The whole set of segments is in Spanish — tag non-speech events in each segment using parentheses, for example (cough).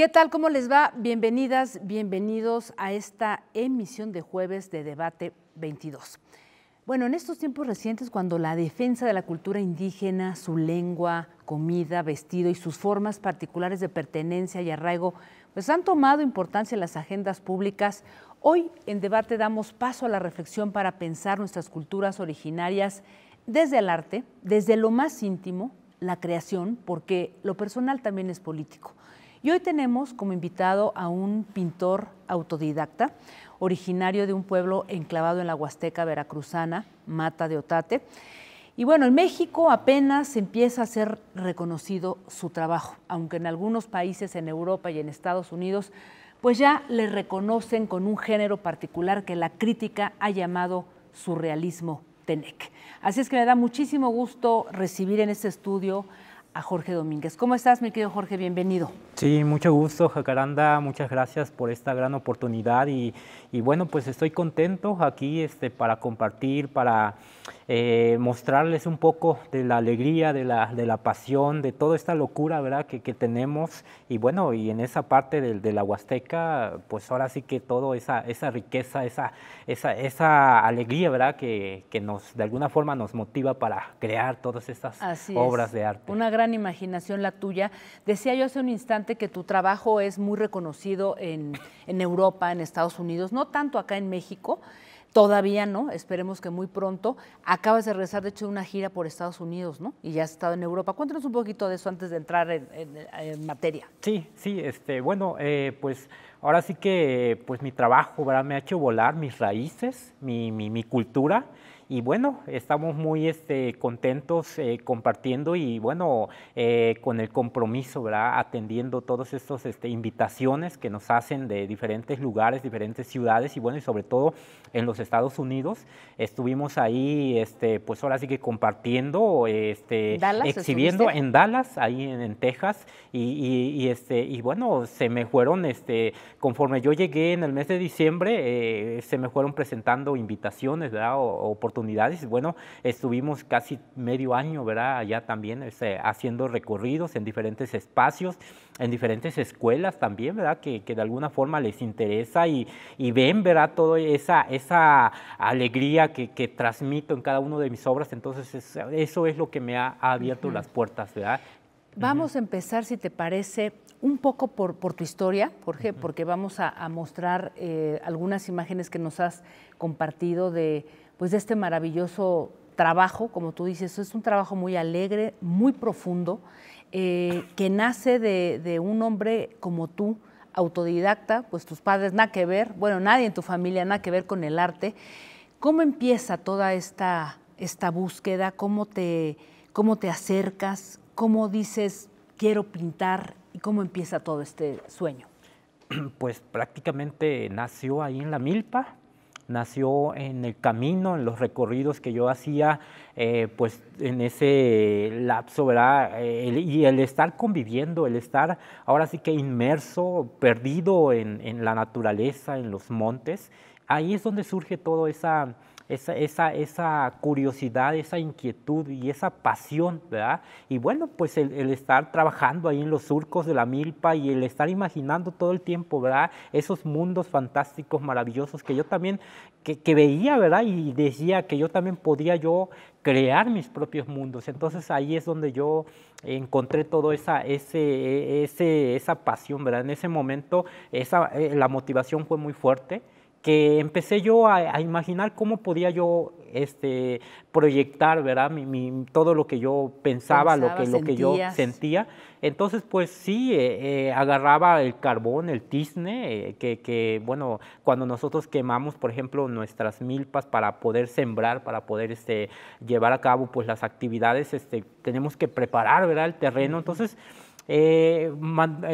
¿Qué tal? ¿Cómo les va? Bienvenidas, bienvenidos a esta emisión de jueves de Debate 22. Bueno, en estos tiempos recientes, cuando la defensa de la cultura indígena, su lengua, comida, vestido y sus formas particulares de pertenencia y arraigo, pues han tomado importancia en las agendas públicas, hoy en debate damos paso a la reflexión para pensar nuestras culturas originarias desde el arte, desde lo más íntimo, la creación, porque lo personal también es político. Y hoy tenemos como invitado a un pintor autodidacta, originario de un pueblo enclavado en la Huasteca veracruzana, Mata de Otate. Y bueno, en México apenas empieza a ser reconocido su trabajo, aunque en algunos países, en Europa y en Estados Unidos, pues ya le reconocen con un género particular que la crítica ha llamado surrealismo tenec. Así es que me da muchísimo gusto recibir en este estudio a Jorge Domínguez. ¿Cómo estás, mi querido Jorge? Bienvenido. Sí, mucho gusto, Jacaranda. Muchas gracias por esta gran oportunidad y, y bueno, pues estoy contento aquí este, para compartir, para eh, mostrarles un poco de la alegría, de la, de la pasión, de toda esta locura ¿verdad? Que, que tenemos. Y bueno, y en esa parte de, de, la Huasteca, pues ahora sí que todo esa, esa riqueza, esa, esa, esa alegría ¿verdad? Que, que nos de alguna forma nos motiva para crear todas estas Así obras es. de arte. Una gran imaginación la tuya. Decía yo hace un instante que tu trabajo es muy reconocido en, en Europa, en Estados Unidos, no tanto acá en México. Todavía no, esperemos que muy pronto. Acabas de regresar, de hecho, de una gira por Estados Unidos, ¿no? Y ya has estado en Europa. Cuéntanos un poquito de eso antes de entrar en, materia. Sí, sí, este, bueno, eh, pues ahora sí que pues mi trabajo ¿verdad? me ha hecho volar mis raíces, mi, mi cultura. Y bueno, estamos muy este, contentos eh, compartiendo y bueno, eh, con el compromiso, ¿verdad? atendiendo todas estas este, invitaciones que nos hacen de diferentes lugares, diferentes ciudades y bueno, y sobre todo en los Estados Unidos. Estuvimos ahí, este, pues ahora sí que compartiendo, este, ¿Dallas, exhibiendo estuviste? en Dallas, ahí en, en Texas. Y, y, y, este, y bueno, se me fueron, este, conforme yo llegué en el mes de diciembre, eh, se me fueron presentando invitaciones, ¿verdad? O, oportunidades. Bueno, estuvimos casi medio año, ¿verdad? Allá también este, haciendo recorridos en diferentes espacios, en diferentes escuelas también, ¿verdad? Que, que de alguna forma les interesa y, y ven, ¿verdad? Toda esa, esa alegría que, que, transmito en cada una de mis obras. Entonces, es, eso es lo que me ha, ha abierto uh -huh. las puertas, ¿verdad? Vamos uh -huh. a empezar, si te parece, un poco por, por tu historia, Jorge, uh -huh. porque vamos a, a mostrar eh, algunas imágenes que nos has compartido de, pues, de este maravilloso trabajo, como tú dices, es un trabajo muy alegre, muy profundo, eh, que nace de, de, un hombre como tú, autodidacta, pues tus padres nada que ver, bueno, nadie en tu familia nada que ver con el arte. ¿Cómo empieza toda esta, esta búsqueda? ¿Cómo te, ¿Cómo te acercas? ¿Cómo dices, quiero pintar? ¿Y cómo empieza todo este sueño? (clears throat) Pues prácticamente nació ahí en la milpa, nació en el camino, en los recorridos que yo hacía, eh, pues en ese lapso, ¿verdad? El, y el estar conviviendo, el estar ahora sí que inmerso, perdido en, en la naturaleza, en los montes, ahí es donde surge toda esa, esa, esa, esa, curiosidad, esa inquietud y esa pasión, ¿verdad? Y bueno, pues el, el, estar trabajando ahí en los surcos de la milpa y el estar imaginando todo el tiempo, ¿verdad? Esos mundos fantásticos, maravillosos que yo también, que, que veía, ¿verdad? Y decía que yo también podía yo crear mis propios mundos. Entonces ahí es donde yo encontré todo esa, ese, ese, esa pasión, ¿verdad? En ese momento esa, eh, la motivación fue muy fuerte que empecé yo a, a, imaginar cómo podía yo este, proyectar, ¿verdad? Mi, mi, todo lo que yo pensaba, Pensaba, lo, que, lo que yo sentía. Entonces, pues sí, eh, eh, agarraba el carbón, el tizne, eh, que, que, bueno, cuando nosotros quemamos, por ejemplo, nuestras milpas para poder sembrar, para poder este, llevar a cabo pues las actividades, este, tenemos que preparar, ¿verdad? El terreno. Entonces, man,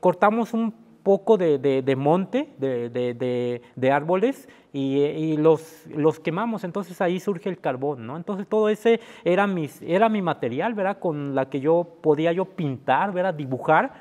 cortamos un poco de, de, de monte, de, de, árboles, y, y, los, los quemamos, entonces ahí surge el carbón, ¿no? Entonces todo ese era, mis, era mi material, ¿verdad? Con la que yo podía yo pintar, ¿verdad? Dibujar,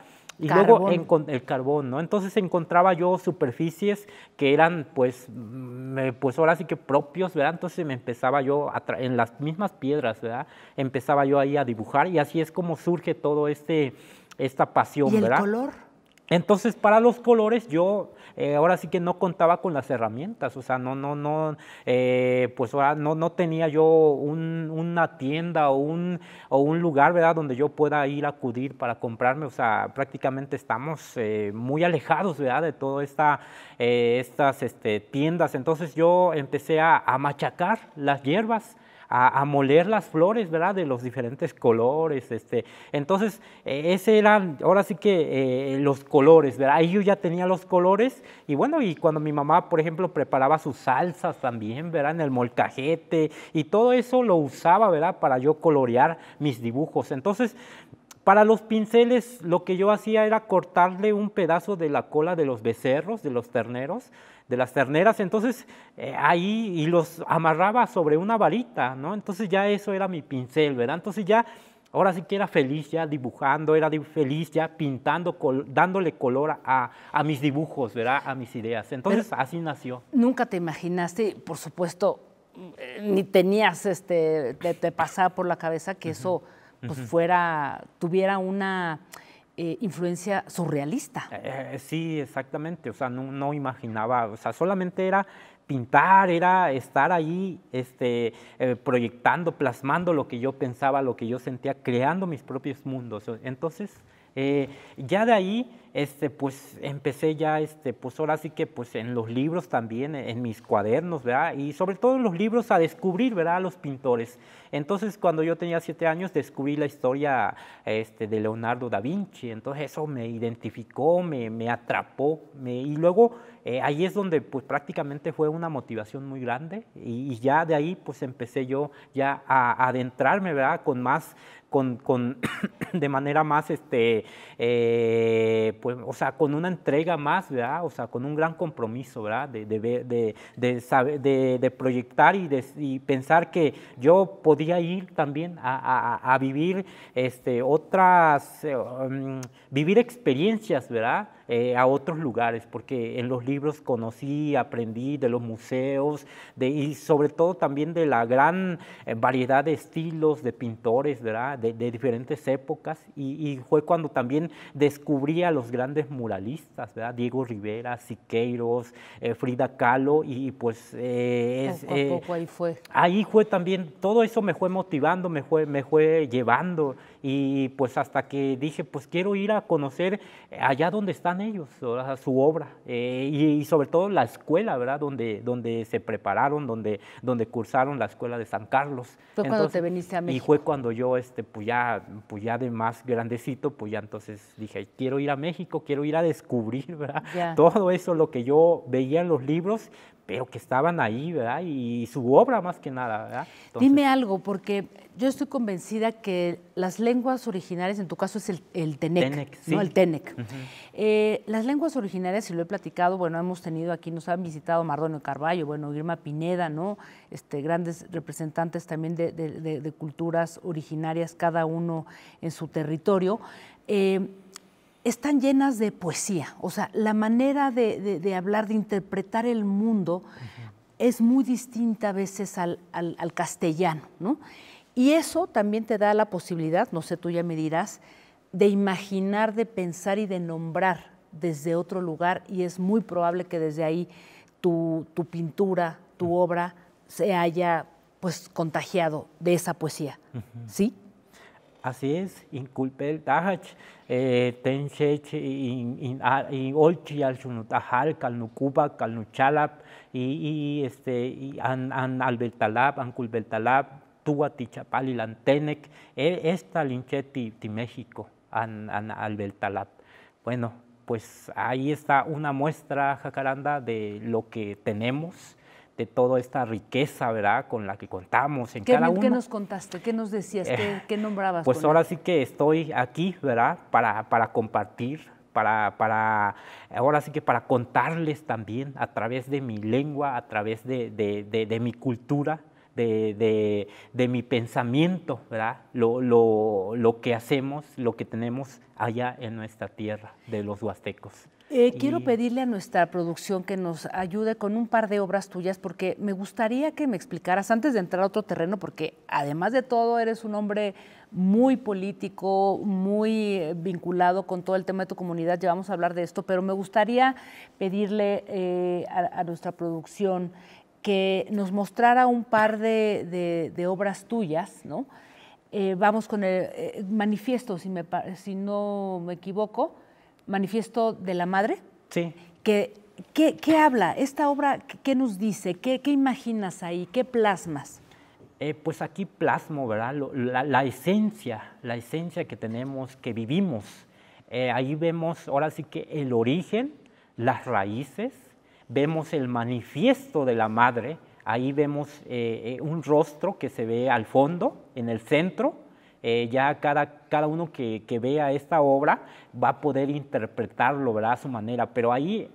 y carbón. luego en, el carbón, ¿no? Entonces encontraba yo superficies que eran, pues, me, pues ahora sí que propios, ¿verdad? Entonces me empezaba yo, a en las mismas piedras, ¿verdad? Empezaba yo ahí a dibujar y así es como surge todo este, esta pasión, ¿Y el ¿verdad? color? Entonces, para los colores, yo eh, ahora sí que no contaba con las herramientas, o sea, no, no, no, eh, pues ahora no, no tenía yo una tienda o un, o un lugar, ¿verdad?, donde yo pueda ir a acudir para comprarme, o sea, prácticamente estamos eh, muy alejados, ¿verdad?, de todas esta, estas este, tiendas. Entonces, yo empecé a machacar las hierbas a, moler las flores, ¿verdad? De los diferentes colores. Este. Entonces, eh, ese eran, ahora sí que eh, los colores, ¿verdad? Ahí yo ya tenía los colores y bueno, y cuando mi mamá, por ejemplo, preparaba sus salsas también, ¿verdad? En el molcajete y todo eso lo usaba, ¿verdad? Para yo colorear mis dibujos. Entonces, para los pinceles lo que yo hacía era cortarle un pedazo de la cola de los becerros, de los terneros, de las terneras, entonces eh, ahí y los amarraba sobre una varita, ¿no? Entonces ya eso era mi pincel, ¿verdad? Entonces ya, ahora sí que era feliz ya dibujando, era feliz ya pintando, dándole color a, mis dibujos, ¿verdad? A mis ideas. Entonces así nació. Nunca te imaginaste, por supuesto, eh, ni tenías, este, te, pasaba por la cabeza que eso pues fuera, tuviera una eh, influencia surrealista. Eh, sí, exactamente, o sea, no, imaginaba, o sea, solamente era pintar, era estar ahí este, eh, proyectando, plasmando lo que yo pensaba, lo que yo sentía, creando mis propios mundos. Entonces, ya de ahí este, pues empecé ya, este, pues ahora sí que pues en los libros también, en mis cuadernos, ¿verdad? Y sobre todo en los libros a descubrir, ¿verdad? A los pintores. Entonces, cuando yo tenía siete años, descubrí la historia este, de Leonardo da Vinci. Entonces, eso me identificó, me, me atrapó. Me, y luego, eh, ahí es donde pues prácticamente fue una motivación muy grande. Y, ya de ahí, pues empecé yo ya a, adentrarme, ¿verdad? Con más, con, con (clears throat) de manera más, este, eh, pues, o sea, con una entrega más, ¿verdad? O sea, con un gran compromiso, ¿verdad? De, de, de, proyectar y, pensar que yo podía ir también a, a, vivir este, otras, eh, um, vivir experiencias, ¿verdad? Eh, a otros lugares, porque en los libros conocí, aprendí de los museos de, y sobre todo también de la gran eh, variedad de estilos de pintores, ¿verdad? De, diferentes épocas y, fue cuando también descubrí a los grandes muralistas, ¿verdad? Diego Rivera, Siqueiros, eh, Frida Kahlo y pues... poco ahí fue. Ahí fue también, todo eso me fue motivando, me fue, me fue llevando y pues hasta que dije, pues quiero ir a conocer allá donde están ellos, su obra eh, y, sobre todo la escuela, ¿verdad? Donde, donde se prepararon, donde, donde cursaron la escuela de San Carlos. Fue cuando te viniste a México. Y fue cuando yo, este, pues ya, pues ya de más grandecito, pues ya entonces dije, quiero ir a México, quiero ir a descubrir, ¿verdad? Todo eso, lo que yo veía en los libros, pero que estaban ahí, ¿verdad? Y su obra más que nada, ¿verdad? Dime algo, porque yo estoy convencida que las lenguas originarias, en tu caso es el, el Tenec, ¿no? El Tenec. Eh, las lenguas originarias, si lo he platicado, bueno, hemos tenido aquí, nos han visitado Mardonio Carballo, bueno, Irma Pineda, ¿no? Este, grandes representantes también de, culturas originarias, cada uno en su territorio. Eh, están llenas de poesía, o sea, la manera de, hablar, de interpretar el mundo es muy distinta a veces al, castellano, ¿no? Y eso también te da la posibilidad, no sé, tú ya me dirás, de imaginar, de pensar y de nombrar desde otro lugar y es muy probable que desde ahí tu, pintura, tu obra se haya pues contagiado de esa poesía, ¿sí? Así es, inculpel tahach, eh, tenchech in olchi al sunutahal, calnucuba, calnuchalap, y, este, y an, an albeltalap, an culbeltalap, tua tichapal lantenec, e, esta lincheti ti México, an, an albeltalap. Bueno, pues ahí está una muestra, Jacaranda, de lo que tenemos, de toda esta riqueza, ¿verdad?, con la que contamos en cada uno. ¿Qué nos contaste? ¿Qué nos decías? ¿Qué, eh, nombrabas? Pues ahora sí que estoy aquí, ¿verdad?, para, para compartir, para, para, ahora sí que para contarles también a través de mi lengua, a través de, de, de, mi cultura, de, de, mi pensamiento, ¿verdad? Lo, lo, lo, que hacemos, lo que tenemos allá en nuestra tierra de los huastecos. Eh, quiero pedirle a nuestra producción que nos ayude con un par de obras tuyas, porque me gustaría que me explicaras, antes de entrar a otro terreno, porque además de todo eres un hombre muy político, muy eh, vinculado con todo el tema de tu comunidad, ya vamos a hablar de esto, pero me gustaría pedirle eh, a, nuestra producción que nos mostrara un par de, obras tuyas, ¿no? vamos con el manifiesto, si, me, si no me equivoco, Manifiesto de la Madre. Sí. Que, ¿qué, habla? ¿Esta obra qué nos dice? ¿Qué, imaginas ahí? ¿Qué plasmas? Eh, pues aquí plasmo, ¿verdad? la, esencia, la esencia que tenemos, que vivimos. Eh, ahí vemos ahora sí que el origen, las raíces, vemos el manifiesto de la madre, ahí vemos eh, un rostro que se ve al fondo, en el centro, eh, ya cada, cada uno que, vea esta obra va a poder interpretarlo a su manera, pero ahí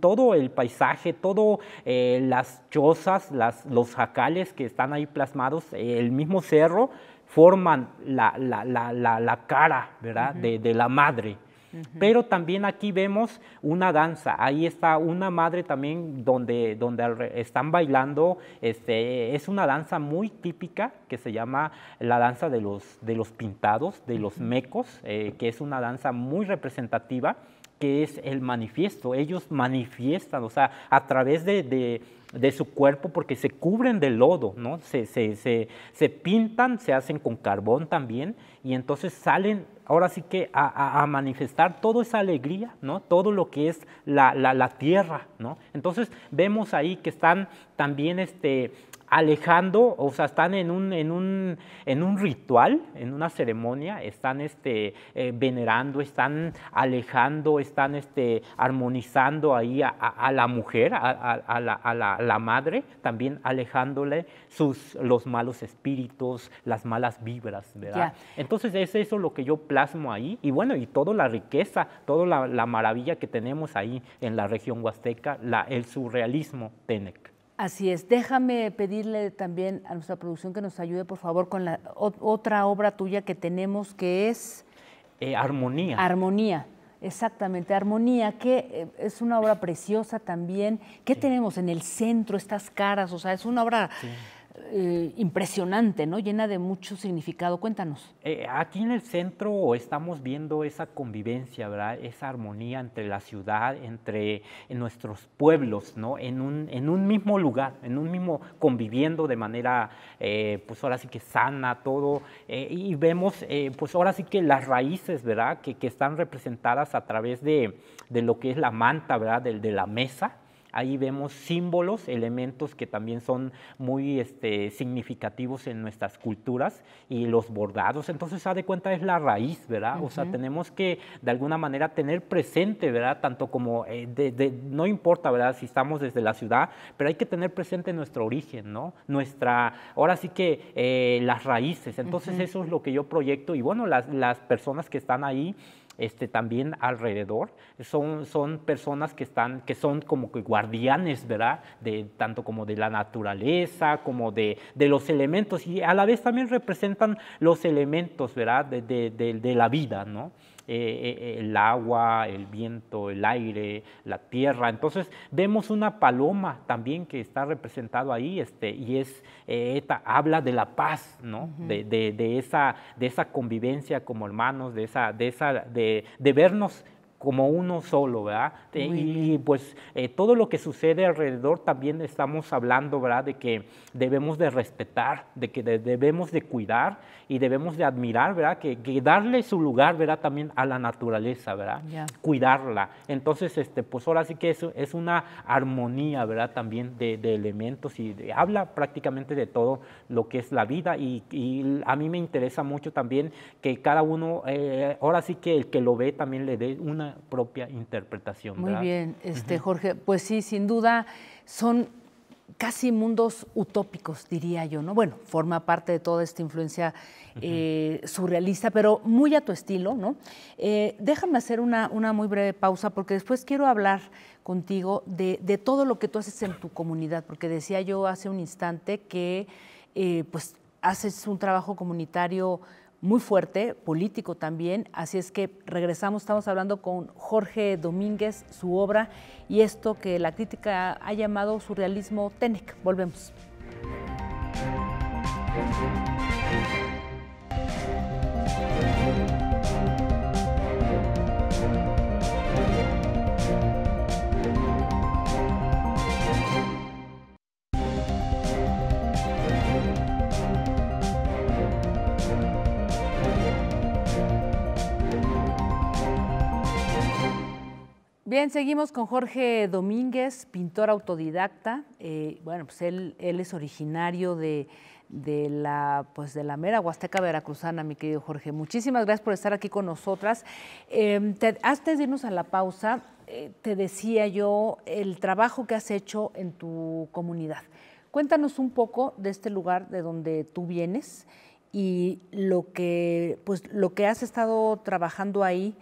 todo el paisaje, todo eh, las chozas, las, los jacales que están ahí plasmados, el mismo cerro, forman la, la, cara ¿verdad? de, de, la madre. Pero también aquí vemos una danza, ahí está una madre también donde, donde están bailando, este, es una danza muy típica que se llama la danza de los, de los pintados, de los mecos, eh, que es una danza muy representativa que es el manifiesto. Ellos manifiestan, o sea, a través de, su cuerpo, porque se cubren de lodo, ¿no? Se, se, pintan, se hacen con carbón también, y entonces salen ahora sí que a, manifestar toda esa alegría, ¿no? Todo lo que es la, la, tierra, ¿no? Entonces vemos ahí que están también este, alejando, o sea, están en un, en un, en un ritual, en una ceremonia, están este, eh, venerando, están alejando, están este, armonizando ahí a, la mujer, a, la, madre, también alejándole sus, los malos espíritus, las malas vibras, ¿verdad? Entonces es eso lo que yo plasmo ahí, y bueno, y toda la riqueza, toda la, maravilla que tenemos ahí en la región huasteca, la, el surrealismo Tenec. Así es. Déjame pedirle también a nuestra producción que nos ayude, por favor, con la otra obra tuya que tenemos, que es... Eh, Armonía. Armonía, exactamente. Armonía, que eh, es una obra preciosa también. ¿Qué tenemos en el centro, estas caras? O sea, es una obra... Eh, impresionante, ¿no? Llena de mucho significado. Cuéntanos. Eh, aquí en el centro estamos viendo esa convivencia, ¿verdad? Esa armonía entre la ciudad, entre nuestros pueblos, ¿no? En un, en un mismo lugar, en un mismo conviviendo de manera, eh, pues ahora sí que sana, todo. y vemos, pues ahora sí que las raíces, ¿verdad? Que, que, están representadas a través de, de lo que es la manta, ¿verdad? De, de la mesa. Ahí vemos símbolos, elementos que también son muy este, significativos en nuestras culturas y los bordados. Entonces, se de cuenta, es la raíz, ¿verdad? O sea, tenemos que de alguna manera tener presente, ¿verdad? Tanto como, eh, no importa, ¿verdad? Si estamos desde la ciudad, pero hay que tener presente nuestro origen, ¿no? Nuestra, ahora sí que eh, las raíces. Entonces, eso es lo que yo proyecto y bueno, las, las personas que están ahí este, también alrededor. Son, son personas que, están, que son como que guardianes, ¿verdad? De, tanto como de la naturaleza, como de, de los elementos, y a la vez también representan los elementos, ¿verdad? De, de, de la vida, ¿no? Eh, eh, el agua, el viento, el aire, la tierra. Entonces vemos una paloma también que está representado ahí este, y es, eh, habla de la paz, ¿no? de, de, esa, de esa convivencia como hermanos, de, esa, de, esa, de, de vernos como uno solo, ¿verdad? y pues todo lo que sucede alrededor también estamos hablando, ¿verdad? De que debemos de respetar, de que debemos de cuidar y debemos de admirar, ¿verdad? Que, darle su lugar, ¿verdad? También a la naturaleza, ¿verdad? Cuidarla. Entonces, este, pues ahora sí que es, es una armonía, ¿verdad? También de, elementos y habla prácticamente de todo lo que es la vida y, a mí me interesa mucho también que cada uno, eh, ahora sí que el que lo ve también le dé una propia interpretación. Muy bien, este, Jorge, pues sí, sin duda son casi mundos utópicos, diría yo, ¿no? Bueno, forma parte de toda esta influencia eh, surrealista, pero muy a tu estilo, ¿no? Eh, déjame hacer una, una, muy breve pausa porque después quiero hablar contigo de, de, todo lo que tú haces en tu comunidad, porque decía yo hace un instante que eh, pues haces un trabajo comunitario muy fuerte, político también, así es que regresamos, estamos hablando con Jorge Domínguez, su obra y esto que la crítica ha llamado surrealismo Tenec. Volvemos. Bien, seguimos con Jorge Domínguez, pintor autodidacta. Eh, bueno, pues él, es originario de, la, pues de la mera Huasteca Veracruzana, mi querido Jorge. Muchísimas gracias por estar aquí con nosotras. Eh, antes de irnos a la pausa, eh, te decía yo el trabajo que has hecho en tu comunidad. Cuéntanos un poco de este lugar de donde tú vienes y lo que, pues, lo que has estado trabajando ahí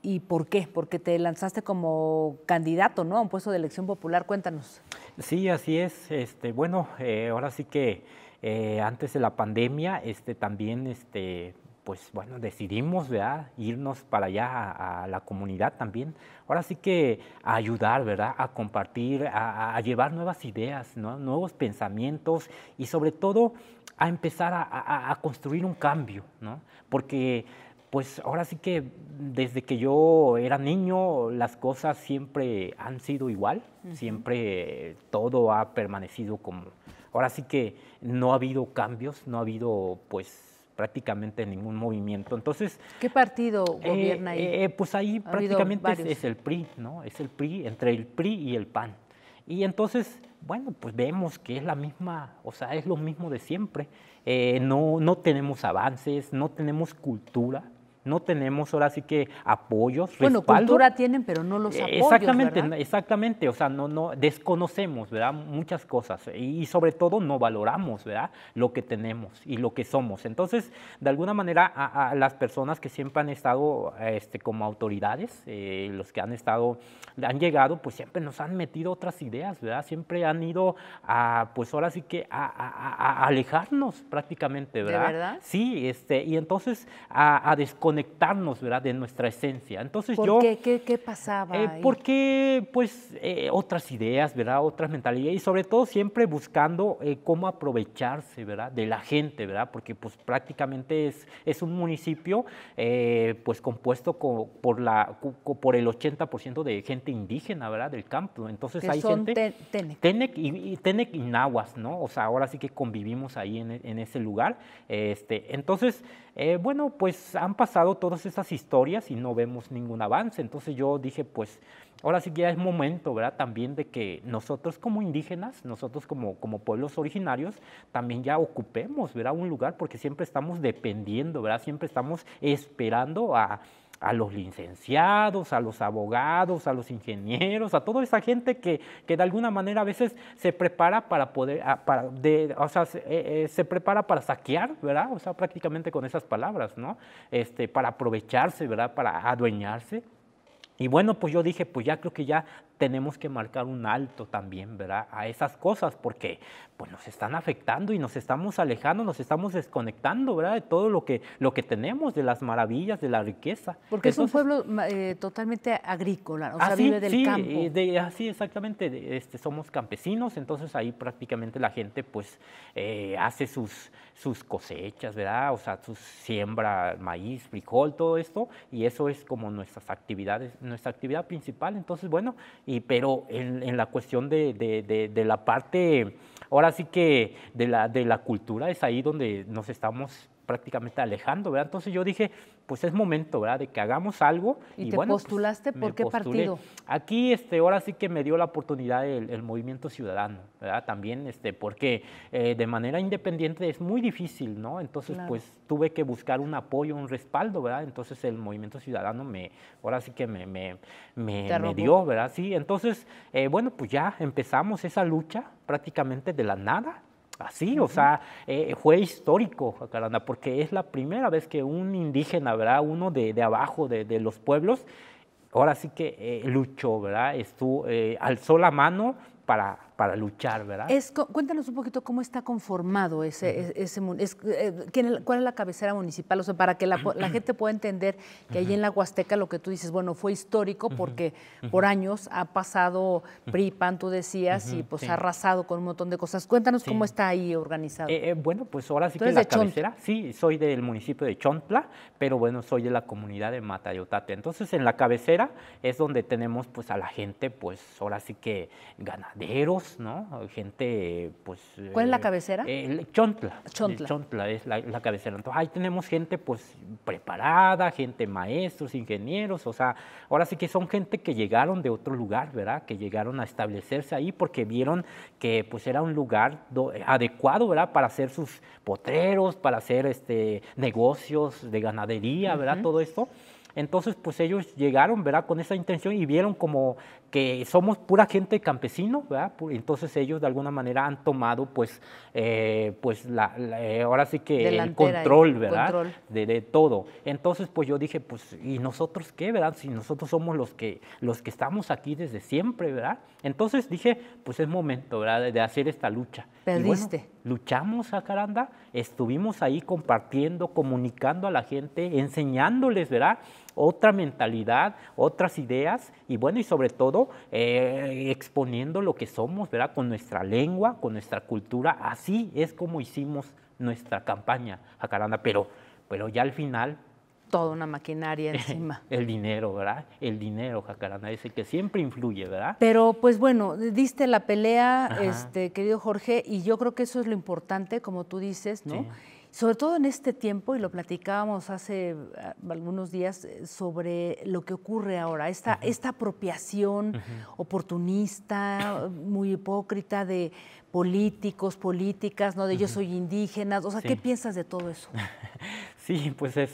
¿Y por qué? Porque te lanzaste como candidato, ¿no? A un puesto de elección popular. Cuéntanos. Sí, así es. Este, bueno, eh, ahora sí que eh, antes de la pandemia, este, también, este, pues bueno, decidimos, ¿verdad? Irnos para allá a, la comunidad también. Ahora sí que a ayudar, ¿verdad? A compartir, a, llevar nuevas ideas, nuevos pensamientos y sobre todo a empezar a, a construir un cambio, ¿no? Porque pues ahora sí que desde que yo era niño las cosas siempre han sido igual, siempre todo ha permanecido como, ahora sí que no ha habido cambios, no ha habido pues prácticamente ningún movimiento. Entonces, ¿qué partido eh, gobierna ahí? Eh, pues ahí prácticamente es, el PRI, ¿no? Es el PRI entre el PRI y el PAN. Y entonces, bueno, pues vemos que es la misma, o sea, es lo mismo de siempre. Eh, no, no tenemos avances, no tenemos cultura, no tenemos ahora sí que apoyos, bueno, cultura tienen, pero no los apoyos, Exactamente, exactamente, o sea, no, no, desconocemos, ¿verdad? Muchas cosas y, sobre todo no valoramos, ¿verdad? Lo que tenemos y lo que somos. Entonces, de alguna manera, a, las personas que siempre han estado este, como autoridades, eh, los que han estado, han llegado, pues siempre nos han metido otras ideas, ¿verdad? Siempre han ido a, pues ahora sí que a, alejarnos prácticamente, ¿verdad? ¿De verdad? Sí, este, y entonces a, a desconectar conectarnos, ¿verdad?, de nuestra esencia. Entonces ¿Por yo... Qué? ¿Qué, qué pasaba? Eh, porque, pues, eh, otras ideas, ¿verdad?, otras mentalidades y sobre todo siempre buscando eh, cómo aprovecharse, ¿verdad?, de la gente, ¿verdad?, porque pues prácticamente es, es un municipio, pues, compuesto por, la, por el 80% de gente indígena, ¿verdad?, del campo. Entonces hay son gente... Tenec. Tenec y, Tenec y Nahuas, ¿no? O sea, ahora sí que convivimos ahí en, en ese lugar. Este, entonces, bueno, pues han pasado todas esas historias y no vemos ningún avance. Entonces yo dije, pues ahora sí que ya es momento, ¿verdad? También de que nosotros como indígenas, nosotros como, como pueblos originarios, también ya ocupemos, ¿verdad? Un lugar porque siempre estamos dependiendo, ¿verdad? Siempre estamos esperando a a los licenciados, a los abogados, a los ingenieros, a toda esa gente que, que de alguna manera a veces se prepara para poder, para de, o sea, se, eh, eh, se, prepara para saquear, ¿verdad? O sea, prácticamente con esas palabras, ¿no? Este, para aprovecharse, ¿verdad? Para adueñarse. Y bueno, pues yo dije, pues ya creo que ya tenemos que marcar un alto también, ¿verdad? A esas cosas, porque pues nos están afectando y nos estamos alejando, nos estamos desconectando, ¿verdad? De todo lo que, lo que tenemos, de las maravillas, de la riqueza. Porque es un pueblo eh, totalmente agrícola, o sea, vive del sí, campo. De, así exactamente, este, somos campesinos, entonces ahí prácticamente la gente pues eh, hace sus, sus cosechas, ¿verdad? O sea, su siembra maíz, frijol, todo esto, y eso es como nuestras actividades, nuestra actividad principal. Entonces, bueno, y, pero en, la cuestión de, de, de, la parte, ahora sí que de la, de la cultura es ahí donde nos estamos prácticamente alejando, ¿verdad? Entonces yo dije, pues es momento, ¿verdad? De que hagamos algo. ¿Y, te pues, postulaste por qué partido? Aquí, este, ahora sí que me dio la oportunidad el, Movimiento Ciudadano, ¿verdad? También, este, porque eh, de manera independiente es muy difícil, ¿no? Entonces, pues tuve que buscar un apoyo, un respaldo, ¿verdad? Entonces el Movimiento Ciudadano me, ahora sí que me, me, me, dio, ¿verdad? Sí, entonces, eh, bueno, pues ya empezamos esa lucha prácticamente de la nada, Así, o sea, eh, fue histórico, Jacaranda, porque es la primera vez que un indígena, ¿verdad? Uno de, de abajo de, de, los pueblos, ahora sí que eh, luchó, ¿verdad? Estuvo, eh, alzó la mano para para luchar, ¿verdad? Es, cuéntanos un poquito cómo está conformado ese, ese, eh, cuál es la cabecera municipal, o sea, para que la, gente pueda entender que allí en la Huasteca lo que tú dices, bueno, fue histórico porque por años ha pasado PRI, PAN, tú decías, y pues ha arrasado con un montón de cosas. Cuéntanos cómo está ahí organizado. Eh, eh, bueno, pues ahora sí que la cabecera, sí, soy del municipio de Chontla, pero bueno, soy de la comunidad de Matayotate. Entonces, en la cabecera es donde tenemos pues a la gente, pues ahora sí que ganaderos, ¿no? Gente, pues... ¿Cuál es la cabecera? Chontla. Chontla. Chontla es la, la cabecera. Entonces, ahí tenemos gente pues preparada, gente maestros, ingenieros, o sea, ahora sí que son gente que llegaron de otro lugar, ¿verdad? Que llegaron a establecerse ahí porque vieron que pues era un lugar adecuado, ¿verdad? Para hacer sus potreros, para hacer este, negocios de ganadería, ¿verdad? Todo esto. Entonces, pues ellos llegaron, ¿verdad? Con esa intención y vieron como que somos pura gente campesino, ¿verdad? Entonces ellos de alguna manera han tomado, pues, eh, pues la, eh, ahora sí que el control, ¿verdad? De, todo. Entonces, pues yo dije, pues, ¿y nosotros qué, verdad? Si nosotros somos los que, los que estamos aquí desde siempre, ¿verdad? Entonces dije, pues es momento, ¿verdad? De, hacer esta lucha. Perdiste. luchamos a Caranda, estuvimos ahí compartiendo, comunicando a la gente, enseñándoles, ¿verdad? Otra mentalidad, otras ideas y bueno, y sobre todo eh, exponiendo lo que somos, ¿verdad? Con nuestra lengua, con nuestra cultura. Así es como hicimos nuestra campaña, Jacaranda, pero, pero ya al final... Toda una maquinaria (laughs) encima. el dinero, ¿verdad? El dinero, Jacaranda, ese que siempre influye, ¿verdad? Pero pues bueno, diste la pelea, este, querido Jorge, y yo creo que eso es lo importante, como tú dices, ¿no? Sobre todo en este tiempo, y lo platicábamos hace ah, algunos días, eh, sobre lo que ocurre ahora, esta, esta apropiación oportunista, muy hipócrita de políticos, políticas, ¿no? De yo soy indígena. O sea, ¿qué piensas de todo eso? (laughs) Sí, pues es,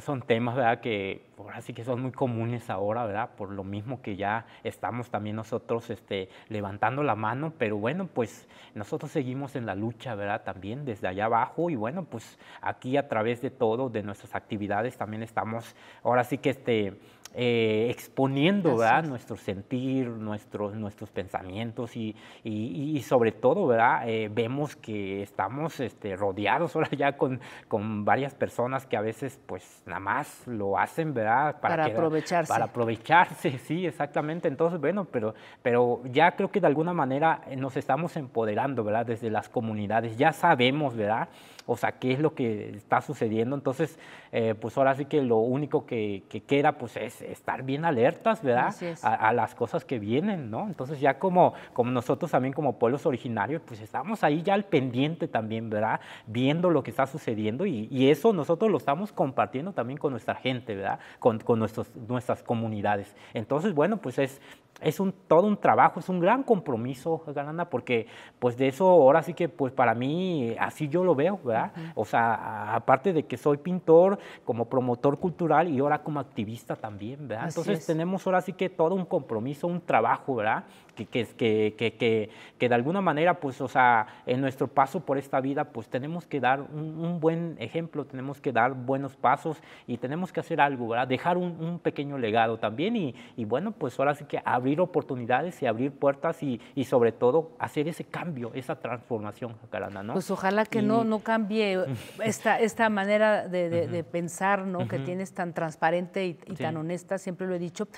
son, temas, ¿verdad? Que ahora sí que son muy comunes ahora, ¿verdad? Por lo mismo que ya estamos también nosotros este, levantando la mano, pero bueno, pues nosotros seguimos en la lucha, ¿verdad? También desde allá abajo y bueno, pues aquí a través de todo, de nuestras actividades también estamos, ahora sí que este eh, exponiendo ¿verdad? nuestro sentir, nuestros, nuestros pensamientos y, y, sobre todo ¿verdad? Eh, vemos que estamos este, rodeados ahora ya con, con varias personas que a veces pues nada más lo hacen ¿verdad? Para, aprovecharse. Para aprovecharse, (laughs) sí, exactamente. Entonces, bueno, pero, pero ya creo que de alguna manera nos estamos empoderando ¿verdad? desde las comunidades, ya sabemos ¿verdad? O sea, qué es lo que está sucediendo. Entonces, eh, pues ahora sí que lo único que, queda pues es estar bien alertas, ¿verdad? A, las cosas que vienen, ¿no? Entonces ya como, como nosotros también como pueblos originarios, pues estamos ahí ya al pendiente también, ¿verdad? Viendo lo que está sucediendo y, eso nosotros lo estamos compartiendo también con nuestra gente, ¿verdad? Con, con nuestros, nuestras comunidades. Entonces, bueno, pues es, es un, todo un trabajo, es un gran compromiso, Galanda, porque pues de eso ahora sí que pues para mí así yo lo veo, ¿verdad? O sea, aparte de que soy pintor, como promotor cultural y ahora como activista también, ¿verdad? Entonces tenemos ahora sí que todo un compromiso, un trabajo, ¿verdad? Que, que, que, que, de alguna manera, pues, o sea, en nuestro paso por esta vida, pues tenemos que dar un, buen ejemplo, tenemos que dar buenos pasos y tenemos que hacer algo, ¿verdad? Dejar un, un pequeño legado también y, y bueno, pues ahora sí que abrir abrir oportunidades y abrir puertas y, y sobre todo hacer ese cambio, esa transformación, Jacaranda, ¿no? Pues ojalá que no, no cambie (laughs) esta, esta manera de, de, pensar, ¿no? Que tienes tan transparente y, tan honesta, siempre lo he dicho.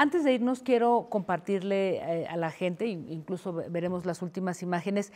Antes de irnos, quiero compartirle eh, a la gente, incluso veremos las últimas imágenes,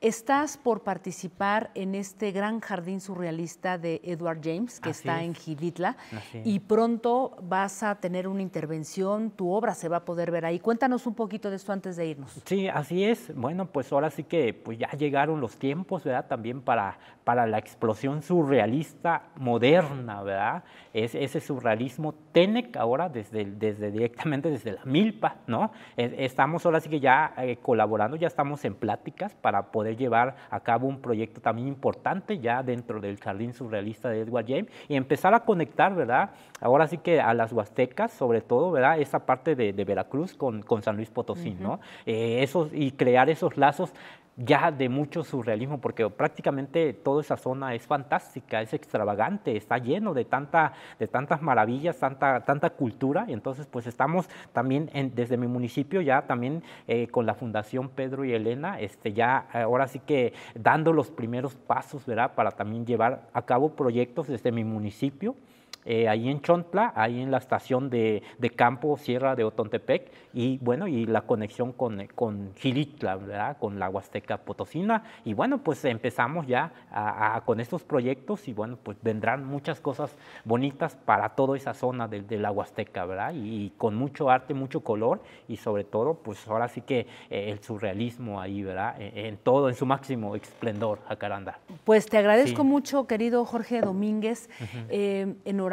Estás por participar en este gran jardín surrealista de Edward James, que está en Gilitla, y pronto vas a tener una intervención, tu obra se va a poder ver ahí. Cuéntanos un poquito de esto antes de irnos. Sí, así es. Bueno, pues ahora sí que pues ya llegaron los tiempos, ¿verdad? También para, para la explosión surrealista moderna, ¿verdad? Es, ese surrealismo TENEC ahora desde, desde directamente desde la milpa, ¿no? Estamos ahora sí que ya eh, colaborando, ya estamos en pláticas para poder llevar a cabo un proyecto también importante ya dentro del Jardín Surrealista de Edward James y empezar a conectar, ¿verdad? Ahora sí que a las huastecas, sobre todo, ¿verdad? Esa parte de, Veracruz con, con, San Luis Potosí, ¿no? Eh, y crear esos lazos ya de mucho surrealismo, porque prácticamente toda esa zona es fantástica, es extravagante, está lleno de, tanta, de tantas maravillas, tanta, tanta cultura. Y entonces, pues estamos también desde mi municipio, ya también eh, con la Fundación Pedro y Elena, este, ya ahora sí que dando los primeros pasos. Para también llevar a cabo proyectos desde mi municipio. Eh, ahí en Chontla, ahí en la estación de, campo Sierra de Otontepec, y bueno, y la conexión con, con ¿verdad? con la Huasteca Potosina, y bueno, pues empezamos ya con estos proyectos, y bueno, pues vendrán muchas cosas bonitas para toda esa zona de, la Huasteca, ¿verdad? Y, con mucho arte, mucho color, y sobre todo, pues ahora sí que eh, el surrealismo ahí, ¿verdad? En, todo, en su máximo esplendor, Jacaranda. Pues te agradezco mucho, querido Jorge Domínguez, uh enhorabuena.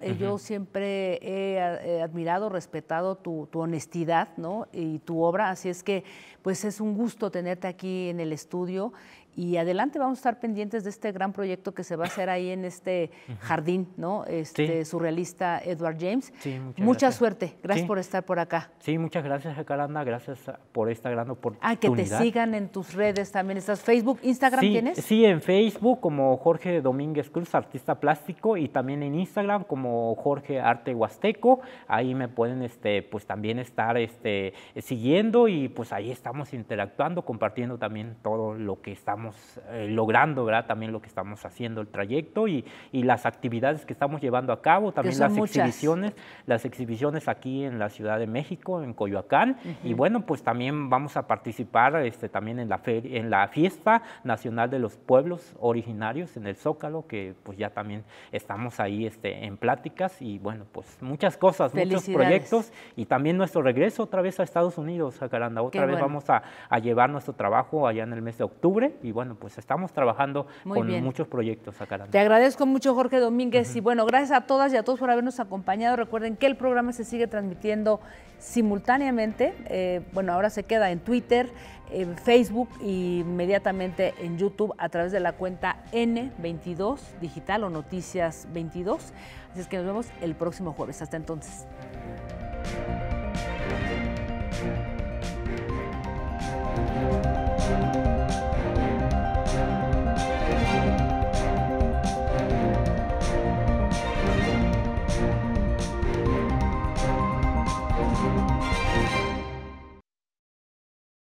Eh, yo siempre he, admirado, respetado tu, honestidad ¿no? y tu obra, así es que pues es un gusto tenerte aquí en el estudio y adelante vamos a estar pendientes de este gran proyecto que se va a hacer ahí en este jardín, ¿no? Este surrealista Edward James. Sí, Mucha suerte. Gracias por estar por acá. Sí, muchas gracias, Jacaranda. Gracias por esta gran oportunidad. Ah, que te sigan en tus redes también. ¿Estás Facebook, Instagram tienes? Sí, en Facebook como Jorge Domínguez Cruz, artista plástico, y también en Instagram como Jorge Arte Huasteco. Ahí me pueden este, pues también estar este, siguiendo y pues ahí estamos interactuando, compartiendo también todo lo que estamos eh, logrando, ¿verdad? También lo que estamos haciendo, el trayecto y, y las actividades que estamos llevando a cabo, también las exhibiciones, las exhibiciones aquí en la Ciudad de México, en Coyoacán, y bueno, pues también vamos a participar este, también en la, en la Fiesta Nacional de los Pueblos Originarios en el Zócalo, que pues ya también estamos ahí este, en pláticas y bueno, pues muchas cosas, muchos proyectos y también nuestro regreso otra vez a Estados Unidos, a Caranda, otra vez vamos a, a, llevar nuestro trabajo allá en el mes de octubre y y bueno, pues estamos trabajando con muchos proyectos acá. Te agradezco mucho, Jorge Domínguez, y bueno, gracias a todas y a todos por habernos acompañado. Recuerden que el programa se sigue transmitiendo simultáneamente, eh, bueno, ahora se queda en Twitter, en Facebook e inmediatamente en YouTube a través de la cuenta N22 Digital o Noticias 22. Así es que nos vemos el próximo jueves. Hasta entonces.